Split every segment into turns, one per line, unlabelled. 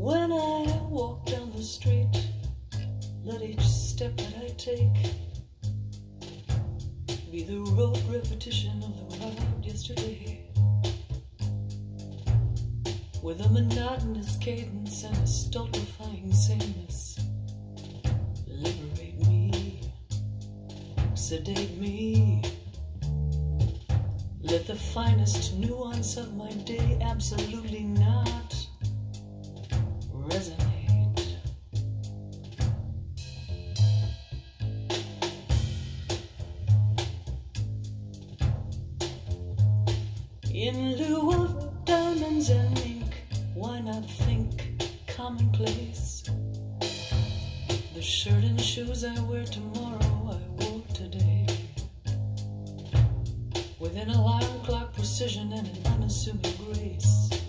When I walk down the street, let each step that I take be the rote repetition of the road yesterday. With a monotonous cadence and a stultifying sameness, liberate me, sedate me. Let the finest nuance of my day absolutely not in lieu of diamonds and ink, why not think commonplace? The shirt and shoes I wear tomorrow, I wore today. With an alarm clock precision and an unassuming grace.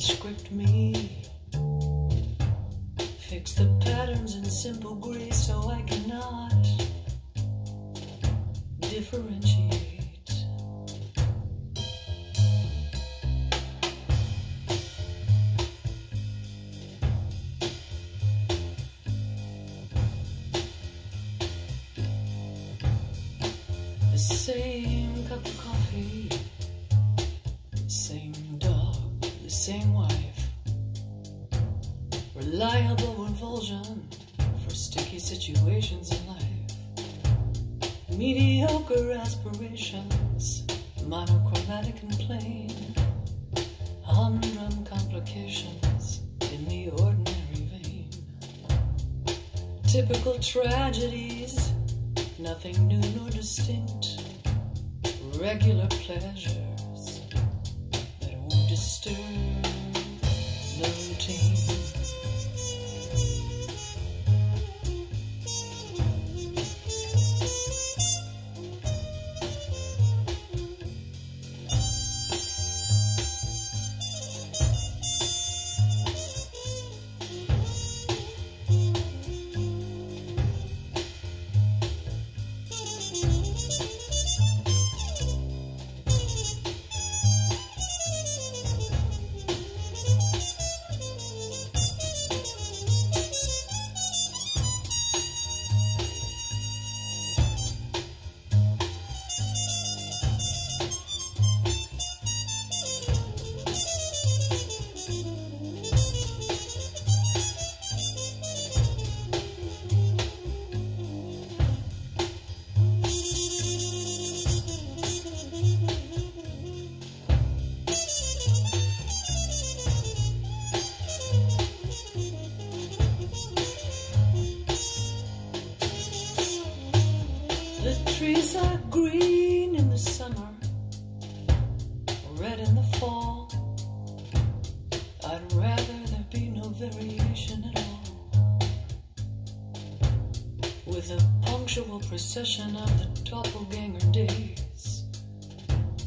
Conscript me. Fix the patterns in simple grace so I cannot differentiate. The same cup of coffee, same wife. Reliable revulsion for sticky situations in life. Mediocre aspirations, monochromatic and plain. Humdrum complications in the ordinary vein. Typical tragedies, nothing new nor distinct. Regular pleasures that won't disturb the The trees are green in the summer, red in the fall. I'd rather there be no variation at all. With a punctual procession of the doppelganger days,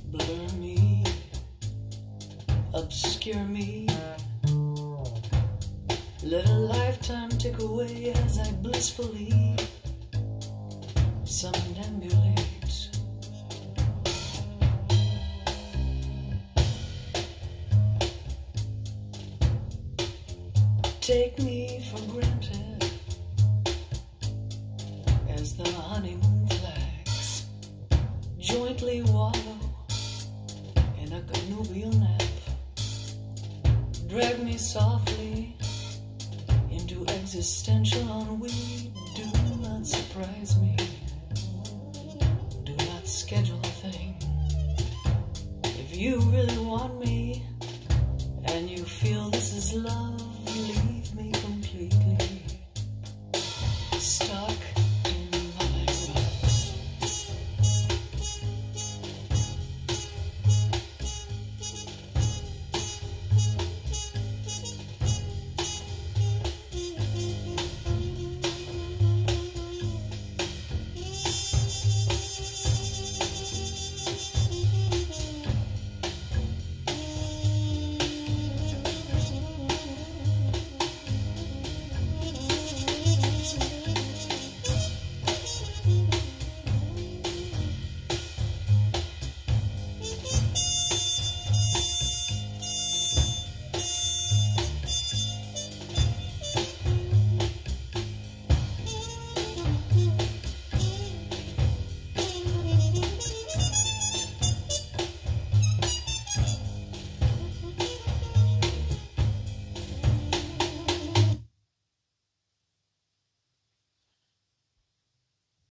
blur me, obscure me. Let a lifetime tick away as I blissfully somnambulate. Take me for granted as the honeymoon flags jointly wallow in a connubial nap. Drag me softly into existential ennui. Do not surprise me. Schedule a thing. If you really want me and you feel this is love, leave me completely stuck